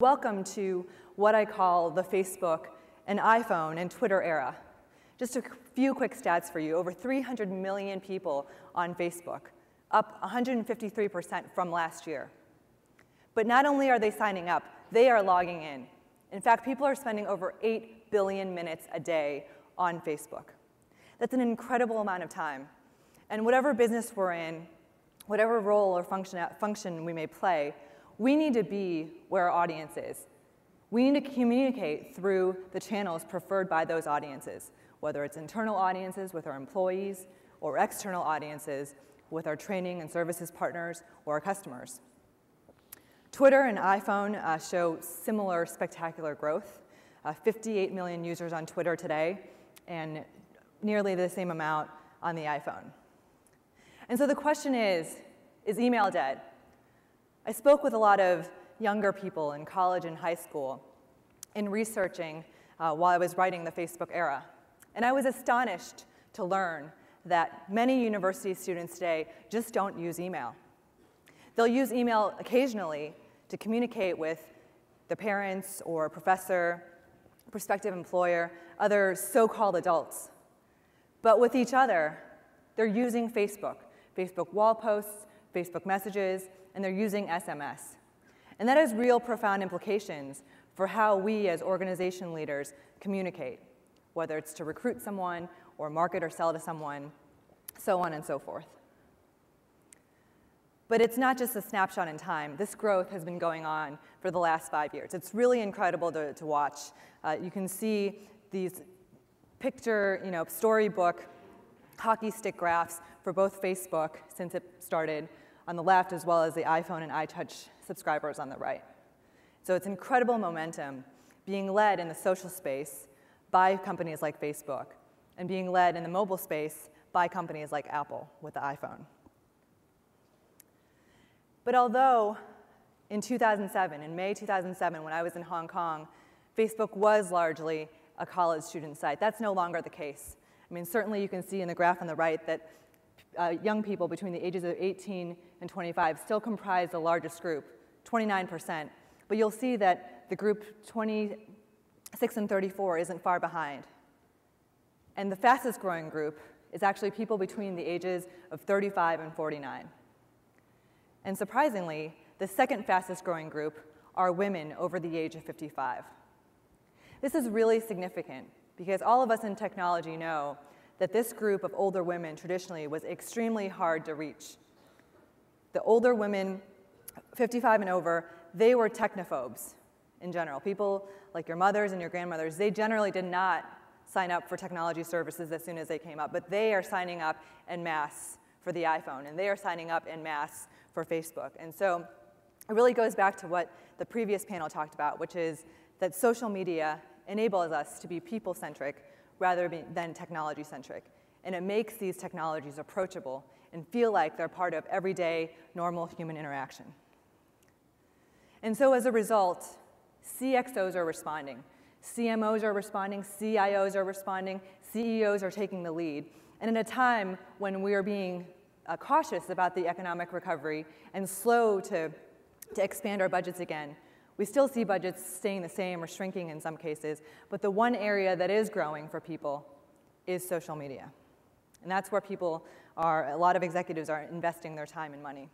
Welcome to what I call the Facebook and iPhone and Twitter era. Just a few quick stats for you. Over 300 million people on Facebook, up 153% from last year. But not only are they signing up, they are logging in. In fact, people are spending over 8 billion minutes a day on Facebook. That's an incredible amount of time. And whatever business we're in, whatever role or function, function we may play, we need to be where our audience is. We need to communicate through the channels preferred by those audiences, whether it's internal audiences with our employees or external audiences with our training and services partners or our customers. Twitter and iPhone uh, show similar spectacular growth. Uh, 58 million users on Twitter today, and nearly the same amount on the iPhone. And so the question is, is email dead? I spoke with a lot of younger people in college and high school in researching uh, while I was writing the Facebook era. And I was astonished to learn that many university students today just don't use email. They'll use email occasionally to communicate with the parents or professor, prospective employer, other so-called adults. But with each other, they're using Facebook, Facebook wall posts, Facebook messages, and they're using SMS. And that has real profound implications for how we as organization leaders communicate, whether it's to recruit someone or market or sell to someone, so on and so forth. But it's not just a snapshot in time. This growth has been going on for the last five years. It's really incredible to, to watch. Uh, you can see these picture, you know, storybook hockey stick graphs for both Facebook since it started on the left as well as the iPhone and iTouch subscribers on the right. So it's incredible momentum being led in the social space by companies like Facebook and being led in the mobile space by companies like Apple with the iPhone. But although in 2007, in May 2007, when I was in Hong Kong, Facebook was largely a college student site, that's no longer the case. I mean, certainly you can see in the graph on the right that uh, young people between the ages of 18 and 25 still comprise the largest group, 29%. But you'll see that the group 26 and 34 isn't far behind. And the fastest growing group is actually people between the ages of 35 and 49. And surprisingly, the second fastest growing group are women over the age of 55. This is really significant because all of us in technology know that this group of older women traditionally was extremely hard to reach. The older women, 55 and over, they were technophobes in general. People like your mothers and your grandmothers, they generally did not sign up for technology services as soon as they came up, but they are signing up en masse for the iPhone, and they are signing up en masse for Facebook. And so it really goes back to what the previous panel talked about, which is that social media enables us to be people-centric rather than technology-centric. And it makes these technologies approachable and feel like they're part of everyday, normal human interaction. And so as a result, CXOs are responding. CMOs are responding, CIOs are responding, CEOs are taking the lead. And in a time when we are being uh, cautious about the economic recovery and slow to, to expand our budgets again, we still see budgets staying the same or shrinking in some cases, but the one area that is growing for people is social media. And that's where people are, a lot of executives are investing their time and money.